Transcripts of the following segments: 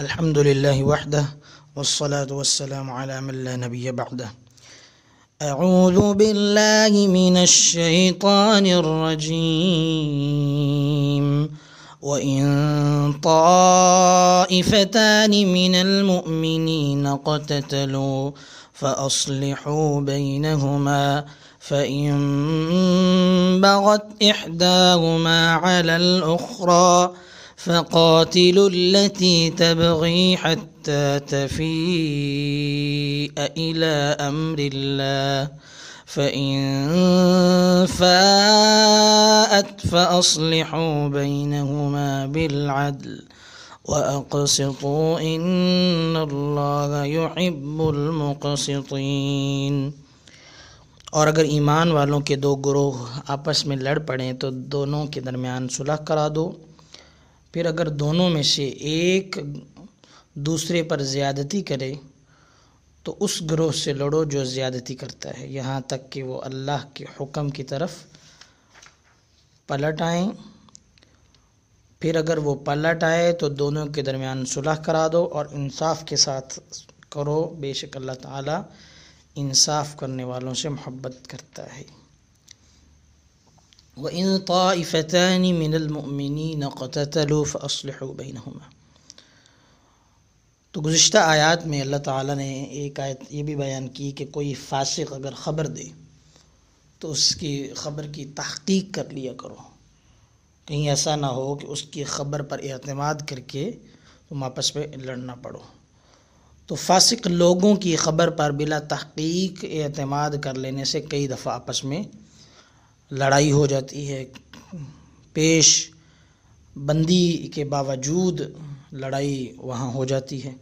الحمد لله وحده والصلاة والسلام على من لا نبي بعده. أعوذ بالله من الشيطان الرجيم. وإن طائفتان من المؤمنين اقتتلوا فأصلحوا بينهما فإن بغت إحداهما على الأخرى فقاتلوا التي تبغي حتى تفيء إلى أمر الله. فإن فاءت فأصلحوا بينهما بالعدل وأقسطوا إن الله يحب المقسطين. اور اگر ایمان والوں کے دو گروہ آپس میں لڑ پڑیں تو دونوں کے درمیان صلح کرا دو پھر اگر دونوں میں سے ایک دوسرے پر زیادتی کرے، تو اس گروہ سے لڑو جو زیادتی کرتا ہے۔ یہاں تک کہ وہ اللہ کے حکم کی طرف پلٹ آئیں۔ پھر اگر وہ پلٹ آئے، تو دونوں کے درمیان صلح کرا دو اور انصاف کے ساتھ کرو۔ بے شک اللہ تعالیٰ انصاف کرنے والوں سے محبت کرتا ہے۔ وَإِن طَائِفَتَانِ مِنَ الْمُؤْمِنِينَ قَتَتَلُوا فَأَصْلِحُوا بَيْنَهُمَا۔ تو گزشتہ آیات میں اللہ تعالیٰ نے ایک آیت یہ بھی بیان کی کہ کوئی فاسق اگر خبر دے تو اس کی خبر کی تحقیق کر لیا کرو۔ کہیں ایسا نہ ہو کہ اس کی خبر پر اعتماد کر کے تم آپس میں لڑنا پڑو۔ تو فاسق لوگوں کی خبر پر بلا تحقیق اعتماد کر لینے سے کئی دفعہ آپس میں لڑائی ہو جاتی ہے، پیش بندی کے باوجود لڑائی وہاں ہو جاتی ہے۔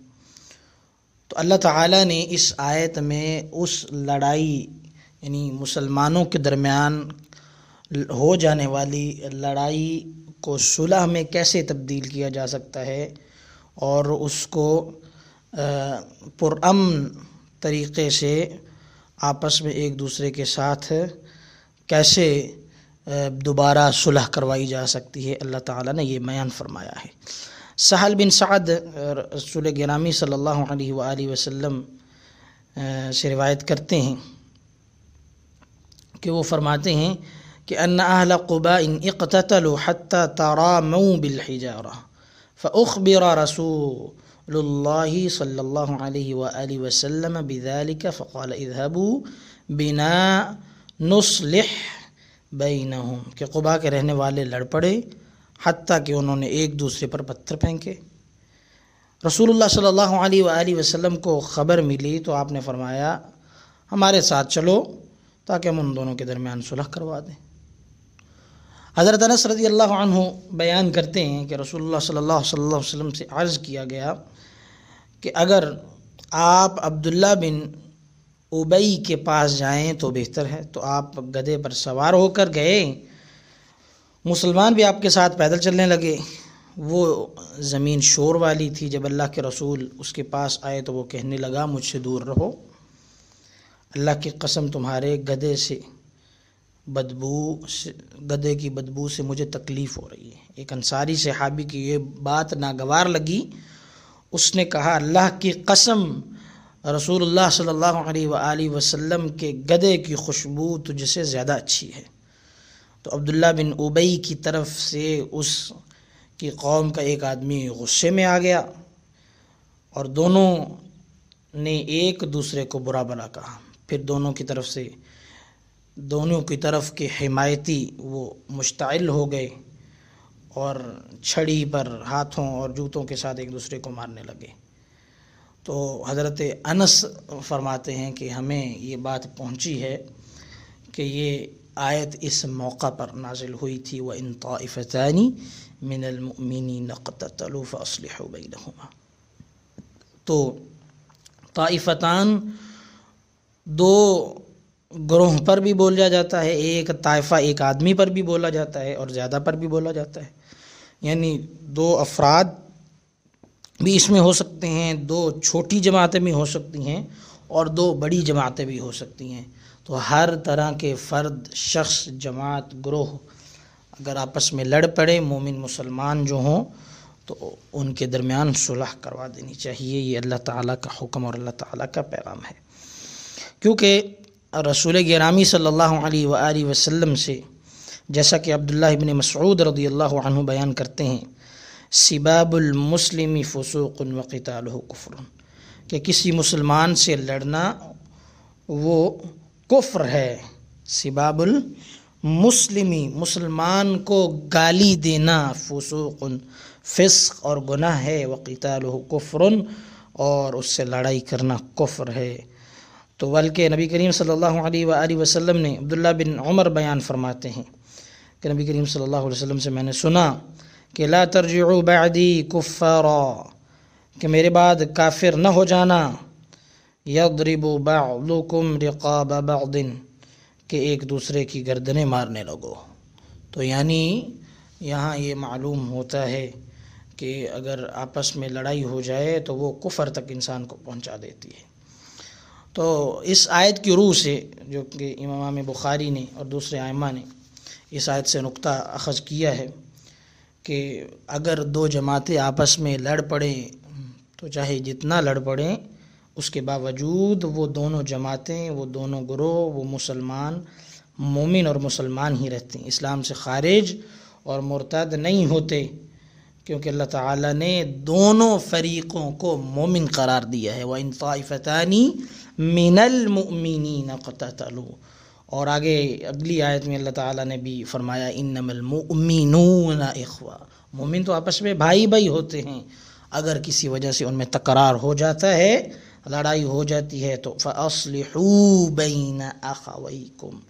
تو اللہ تعالیٰ نے اس آیت میں اس لڑائی یعنی مسلمانوں کے درمیان ہو جانے والی لڑائی کو صلح میں کیسے تبدیل کیا جا سکتا ہے اور اس کو پرامن طریقے سے آپس میں ایک دوسرے کے ساتھ کیسے دوبارہ صلح کروائی جا سکتی ہے، اللہ تعالیٰ نے یہ بیان فرمایا ہے۔ سہل بن سعد، رسول گرامی صلی اللہ علیہ وآلہ وسلم سے روایت کرتے ہیں کہ وہ فرماتے ہیں کہ ان اہل قباء اقتتلوا حتى تراموا بالحجارة فأخبر رسول الله صلى الله عليه وآله وسلم بذلك فقال اذهبوا بنا نصلح بینہم، کہ قبا کے رہنے والے لڑ پڑے، حتیٰ کہ انہوں نے ایک دوسرے پر پتھر پھینکے۔ رسول اللہ صلی اللہ علیہ وآلہ وسلم کو خبر ملی تو آپ نے فرمایا، ہمارے ساتھ چلو تاکہ ہم ان دونوں کے درمیان صلح کروا دیں۔ حضرت انس رضی اللہ عنہ بیان کرتے ہیں کہ رسول اللہ صلی اللہ صلی اللہ علیہ وسلم سے عرض کیا گیا کہ اگر آپ عبداللہ بن ابئی کے پاس جائیں تو بہتر ہے۔ تو آپ گدے پر سوار ہو کر گئے۔ مسلمان بھی آپ کے ساتھ پیدل چلنے لگے۔ وہ زمین شور والی تھی۔ جب اللہ کے رسول اس کے پاس آئے تو وہ کہنے لگا، مجھ سے دور رہو۔ اللہ کی قسم تمہارے گدے سے بدبو سے گدے کی بدبو سے مجھے تکلیف ہو رہی ہے۔ ایک انصاری صحابی کی یہ بات ناگوار لگی۔ اس نے کہا، اللہ کی قسم رسول اللہ صلی اللہ علیہ وآلہ وسلم کے گدے کی خوشبو تجھ سے زیادہ اچھی ہے۔ تو عبداللہ بن ابئی کی طرف سے اس کی قوم کا ایک آدمی غصے میں آ گیا اور دونوں نے ایک دوسرے کو برا بلا کہا۔ پھر دونوں کی طرف سے، دونوں کی طرف کے حمایتی وہ مشتعل ہو گئے اور چھڑی پر ہاتھوں اور جوتوں کے ساتھ ایک دوسرے کو مارنے لگے۔ تو حضرت انس فرماتے ہیں کہ ہمیں یہ بات پہنچی ہے کہ یہ آیت اس موقع پر نازل ہوئی تھی وہ ان طائفتانی من المؤمنین قتتلوا فاصلحوا بینہما تو طائفتان دو گروہ پر بھی بولا جاتا ہے، ایک طائفہ ایک آدمی پر بھی بولا جاتا ہے اور زیادہ پر بھی بولا جاتا ہے۔ یعنی دو افراد بھی اس میں ہو سکتے ہیں، دو چھوٹی جماعتیں بھی ہو سکتی ہیں اور دو بڑی جماعتیں بھی ہو سکتی ہیں۔ تو ہر طرح کے فرد، شخص، جماعت، گروہ اگر آپس میں لڑ پڑے، مومن، مسلمان جو ہوں، تو ان کے درمیان صلح کروا دینی چاہیے۔ یہ اللہ تعالیٰ کا حکم اور اللہ تعالیٰ کا پیغام ہے۔ کیونکہ رسول گرامی صلی اللہ علیہ وآلہ وسلم سے جیسا کہ عبداللہ ابن مسعود رضی اللہ عنہ بیان کرتے ہیں سباب المسلم فسوق و قتالہ کفر. کہ کسی مسلمان سے لڑنا وہ کفر ہے. سباب المسلمی مسلمان کو گالی دینا فسوق، فسق اور گناہ ہے. وقتالہ کفر اور اس سے لڑائی کرنا کفر ہے. تو بلکہ نبی کریم صلی اللہ علیہ وآلہ وسلم نے عبداللہ بن عمر بیان فرماتے ہیں کہ نبی کریم صلی اللہ علیہ وسلم سے میں نے سنا کہ لا ترجعوا بعدی کفارا، کہ میرے بعد کافر نہ ہو جانا۔ یضرب بعضکم رقاب بعض، کہ ایک دوسرے کی گردنیں مارنے لگو۔ تو یعنی یہاں یہ معلوم ہوتا ہے کہ اگر آپس میں لڑائی ہو جائے تو وہ کفر تک انسان کو پہنچا دیتی ہے۔ تو اس آیت کی روح سے، جو کہ امام بخاری نے اور دوسرے آئمہ نے اس آیت سے نقطہ اخذ کیا ہے کہ اگر دو جماعتیں آپس میں لڑ پڑیں، تو چاہے جتنا لڑ پڑیں، اس کے باوجود وہ دونوں جماعتیں، وہ دونوں گروہ، وہ مسلمان مومن اور مسلمان ہی رہتے ہیں۔ اسلام سے خارج اور مرتد نہیں ہوتے، کیونکہ اللہ تعالیٰ نے دونوں فریقوں کو مومن قرار دیا ہے۔ وہ انطافانی من المؤمنین قتتلو اور آگے اگلی آیت میں اللہ تعالیٰ نے بھی فرمایا انم المؤمنون اخوا مومن تو آپس میں بھائی بھائی ہوتے ہیں۔ اگر کسی وجہ سے ان میں تکرار ہو جاتا ہے، لڑائی ہو جاتی ہے، تو فَأَصْلِحُوا بَيْنَ أَخَوَيْكُمْ۔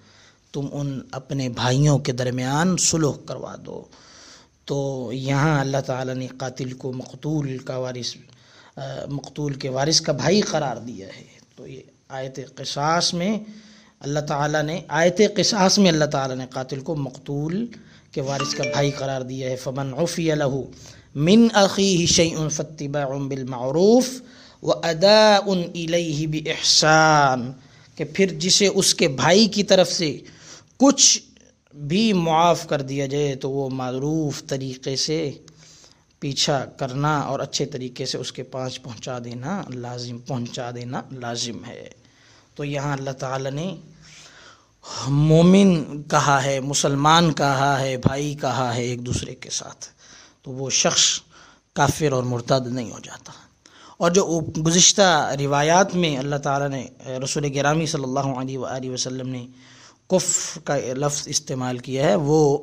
تم ان اپنے بھائیوں کے درمیان سلوح کروا دو۔ تو یہاں اللہ تعالیٰ نے قاتل کو مقتول کا وارث مقتول کے وارث کا بھائی قرار دیا ہے۔ تو یہ آیت قصاص میں اللہ تعالیٰ نے آیت قصاص میں اللہ تعالیٰ نے قاتل کو مقتول کے وارث کا بھائی قرار دیا ہے۔ فمن عفی له من اخیہ شیء فاتباع بالمعروف واداء الیہ باحسان کہ پھر جسے اس کے بھائی کی طرف سے کچھ بھی معاف کر دیا جائے تو وہ معروف طریقے سے پیچھا کرنا اور اچھے طریقے سے اس کے پاس پہنچا دینا، لازم پہنچا دینا لازم ہے۔ تو یہاں اللہ تعالیٰ نے مومن کہا ہے، مسلمان کہا ہے، بھائی کہا ہے ایک دوسرے کے ساتھ، تو وہ شخص کافر اور مرتد نہیں ہو جاتا۔ اور جو گزشتہ روایات میں اللہ تعالیٰ نے، رسول گرامی صلی اللہ علیہ وآلہ وسلم نے کف کا لفظ استعمال کیا ہے، وہ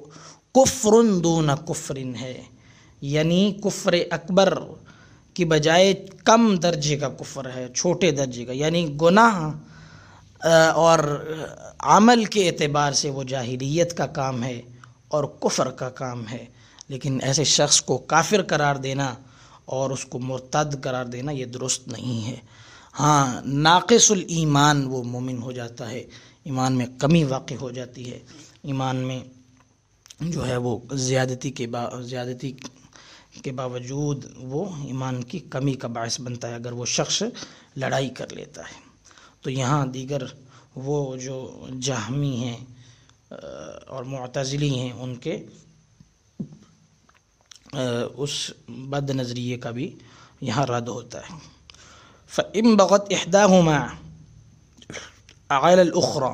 کفر دون کفرن ہے۔ یعنی کفر اکبر کی بجائے کم درجے کا کفر ہے، چھوٹے درجے کا۔ یعنی گناہ اور عمل کے اعتبار سے وہ جاہلیت کا کام ہے اور کفر کا کام ہے، لیکن ایسے شخص کو کافر قرار دینا اور اس کو مرتد قرار دینا یہ درست نہیں ہے۔ ہاں ناقص الایمان وہ مومن ہو جاتا ہے، ایمان میں کمی واقع ہو جاتی ہے۔ ایمان میں جو ہے وہ زیادتی کے با، زیادتی کے باوجود وہ ایمان کی کمی کا باعث بنتا ہے، اگر وہ شخص لڑائی کر لیتا ہے۔ تو یہاں دیگر وہ جو جہمی ہیں اور معتزلی ہیں، ان کے اس بد نظریے کا بھی یہاں رد ہوتا ہے۔ فعم بغت احدہ عائل الخرا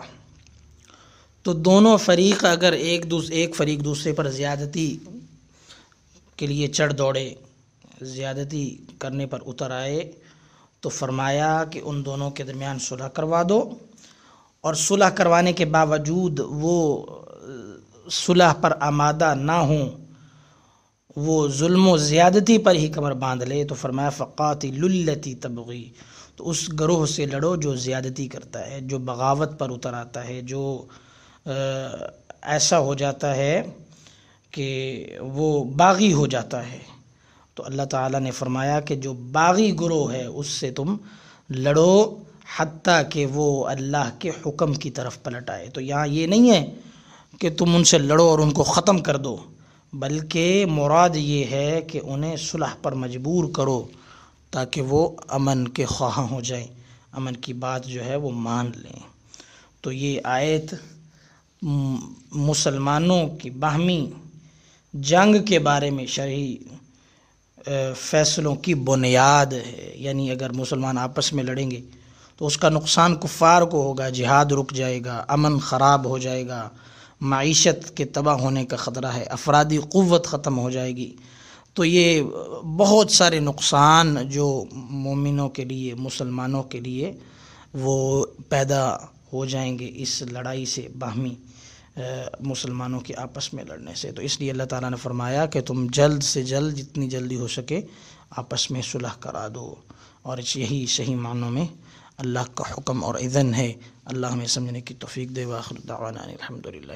تو دونوں فریق اگر ایک دوس، ایک فریق دوسرے پر زیادتی کے لیے چڑھ دوڑے، زیادتی کرنے پر اتر آئے تو فرمایا کہ ان دونوں کے درمیان صلح کروا دو اور صلح کروانے کے باوجود وہ، صلح پر آمادہ نہ ہوں، وہ ظلم و زیادتی پر ہی کمر باندھ لے، تو فرمایا فقاتی للتی تبغی تو اس گروہ سے لڑو جو زیادتی کرتا ہے، جو بغاوت پر اتر آتا ہے، جو ایسا ہو جاتا ہے کہ وہ باغی ہو جاتا ہے۔ تو اللہ تعالیٰ نے فرمایا کہ جو باغی گروہ ہے اس سے تم لڑو حتیٰ کہ وہ اللہ کے حکم کی طرف پلٹ آئے۔ تو یہاں یہ نہیں ہے کہ تم ان سے لڑو اور ان کو ختم کر دو، بلکہ مراد یہ ہے کہ انہیں صلح پر مجبور کرو تاکہ وہ امن کے خواہاں ہو جائیں۔ امن کی بات جو ہے وہ مان لیں۔ تو یہ آیت مسلمانوں کی باہمی جنگ کے بارے میں شرعی فیصلوں کی بنیاد ہے۔ یعنی اگر مسلمان آپس میں لڑیں گے تو اس کا نقصان کفار کو ہوگا، جہاد رک جائے گا، امن خراب ہو جائے گا، معیشت کے تباہ ہونے کا خطرہ ہے، افرادی قوت ختم ہو جائے گی۔ تو یہ بہت سارے نقصان جو مومنوں کے لیے، مسلمانوں کے لیے وہ پیدا ہو جائیں گے اس لڑائی سے باہمی۔ مسلمانوں کے آپس میں لڑنے سے۔ تو اس لیے اللہ تعالیٰ نے فرمایا کہ تم جلد سے جلد جتنی جلدی ہو سکے آپس میں صلح کرا دو۔ اور یہی صحیح معنوں میں اللہ کا حکم اور اذن ہے۔ اللہ ہمیں سمجھنے کی توفیق دے۔ واخر دعوانا الحمدللہ۔